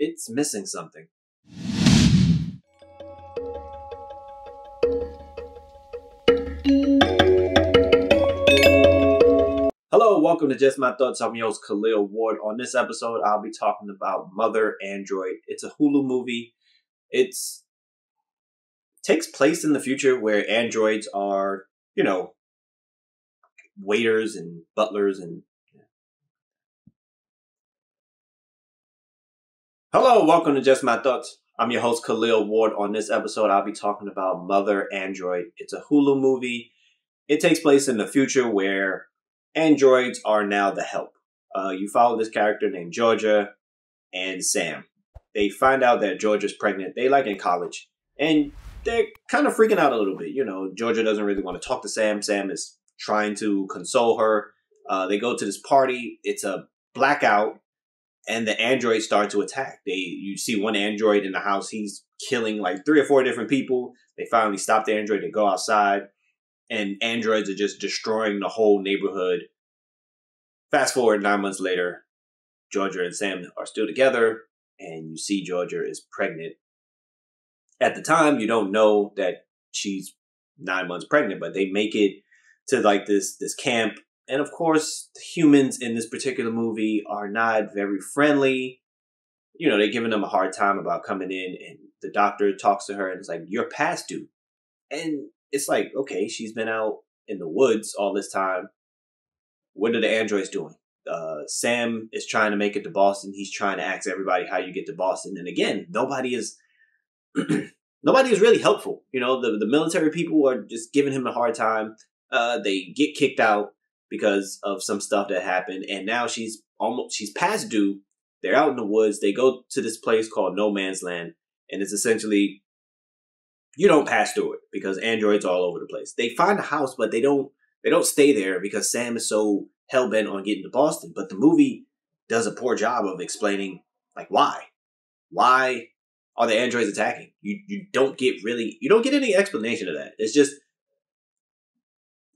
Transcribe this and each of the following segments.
it's missing something. Hello, welcome to Just My Thoughts. I'm your host Khaleel Ward. On this episode, I'll be talking about Mother Android. It's a Hulu movie. It's takes place in the future where androids are, you know, waiters and butlers and Hello, welcome to Just My Thoughts. I'm your host Khaleel Ward. On this episode, I'll be talking about Mother Android. It's a Hulu movie. It takes place in the future where androids are now the help. Uh, you follow this character named Georgia and Sam. They find out that Georgia's pregnant. They like in college, and they're kind of freaking out a little bit. You know, Georgia doesn't really want to talk to Sam. Sam is trying to console her. Uh, they go to this party. It's a blackout, and the androids start to attack. They you see one android in the house. He's killing like three or four different people. They finally stop the android. They go outside and androids are just destroying the whole neighborhood. Fast forward nine months later, Georgia and Sam are still together, and you see Georgia is pregnant. At the time, you don't know that she's nine months pregnant, but they make it to like this this camp, and of course, humans in this particular movie are not very friendly. You know, they're giving them a hard time about coming in, and the doctor talks to her and is like, "You're past due," and it's like, okay, she's been out in the woods all this time. What are the androids doing? Uh, Sam is trying to make it to Boston. He's trying to ask everybody how you get to Boston. And again, nobody is nobody is really helpful. You know, the the military people are just giving him a hard time. Uh, they get kicked out because of some stuff that happened, and now she's almost she's past due. They're out in the woods. They go to this place called No Man's Land, and it's essentially you don't pass through it because androids are all over the place. They find a house, but they don't they don't stay there because Sam is so hell bent on getting to Boston. But the movie does a poor job of explaining like why. Why are the androids attacking? You you don't get really you don't get any explanation of that. It's just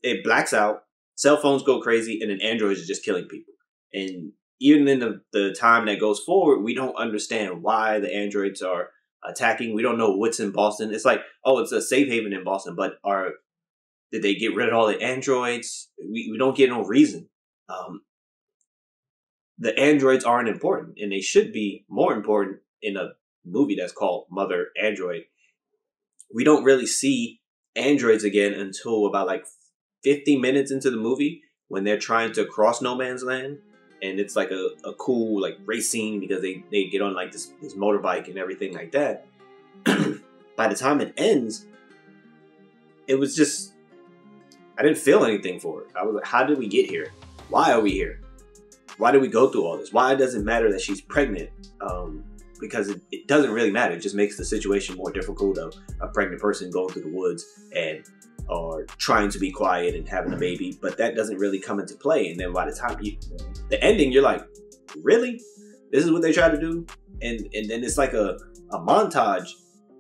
it blacks out, cell phones go crazy, and then androids are just killing people. And even in the, the time that goes forward, we don't understand why the androids are attacking. We don't know what's in Boston. It's like, oh, it's a safe haven in Boston, but are did they get rid of all the androids? We we don't get no reason. Um, the androids aren't important, and they should be more important in a movie that's called Mother Android. We don't really see androids again until about like 50 minutes into the movie when they're trying to cross no man's land and it's like a, a cool like racing because they they get on like this, this motorbike and everything like that. By the time it ends it was just i didn't feel anything for it. I was like how did we get here? Why are we here? Why did we go through all this? Why does it matter that she's pregnant? Um, because it, it, doesn't really matter. It just makes the situation more difficult of a pregnant person going through the woods and or trying to be quiet and having a baby, but that doesn't really come into play. And then by the time you, the ending, you're like, really? This is what they try to do? And and then it's like a, a montage,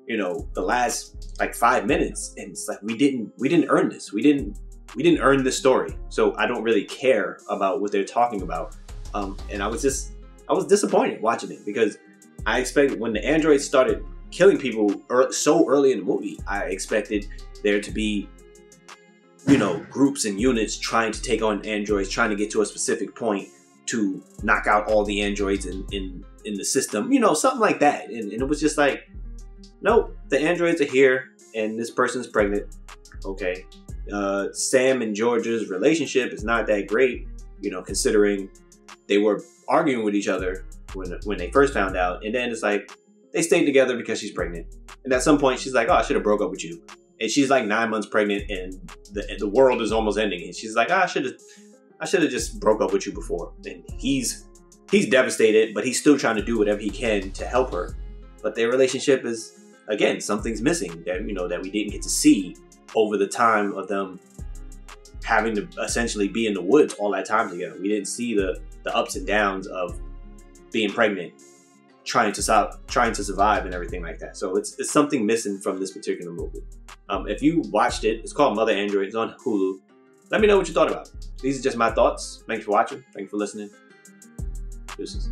you know, the last like five minutes. And it's like we didn't we didn't earn this. We didn't we didn't earn this story. So I don't really care about what they're talking about. Um, and I was just I was disappointed watching it because I expected when the androids started killing people er- so early in the movie, I expected there to be you know groups and units trying to take on androids trying to get to a specific point to knock out all the androids in in, in the system you know something like that. And, and it was just like nope the androids are here and this person's pregnant. Okay. Uh, sam and george's relationship is not that great you know considering they were arguing with each other when when they first found out. And then it's like they stayed together because she's pregnant. And at some point she's like oh i should have broke up with you and she's like nine months pregnant, and the the world is almost ending. And she's like, ah, I should have, I should have just broke up with you before. And he's he's devastated, but he's still trying to do whatever he can to help her. But their relationship is again something's missing that you know that we didn't get to see over the time of them having to essentially be in the woods all that time together. We didn't see the the ups and downs of being pregnant trying to stop, trying to survive and everything like that. So it's, it's something missing from this particular movie. Um, if you watched it, it's called Mother Android. It's on Hulu. Let me know what you thought about. It. These are just my thoughts. Thanks for watching. Thanks for listening. Deuces.